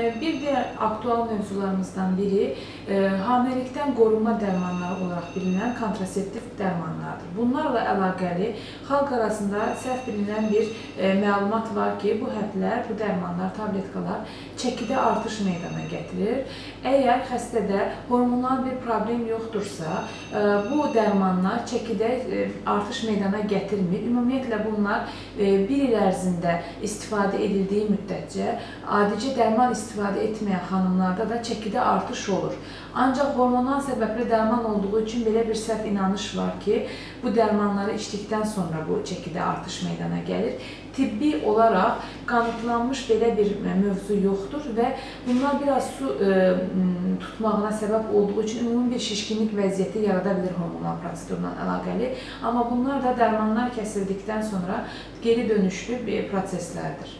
Bir diğer aktual mövzularımızdan biri e, hamilelikdən qorunma dərmanları olaraq bilinən kontraseptiv dərmanlardır. Bunlarla əlaqəli xalq arasında səhv bilinən bir e, məlumat var ki, bu həblər, bu dərmanlar, tabletkalar çəkidə artış meydana gətirir. Əgər xəstədə hormonal bir problem yoxdursa, e, bu dərmanlar çəkidə e, artış meydana gətirmir. Ümumiyyətlə bunlar e, bir il ərzində istifadə edildiyi müddətcə adicə dərman istifadə etməyən xanımlarda da çəkidə artış olur. Ancaq hormonal səbəbli dərman olduğu üçün belə bir səhv inanış var ki, bu dərmanları içdikdən sonra bu çəkidə artış meydana gəlir. Tibbi olaraq qanıtlanmış belə bir mövzu yoxdur və bunlar biraz su e, tutmağına səbəb olduğu üçün ümumi bir şişkinlik vəziyyəti yarada bilir hormonal prosedurla əlaqəli. Amma bunlar da dərmanlar kəsildikdən sonra geri dönüşlü bir proseslərdir.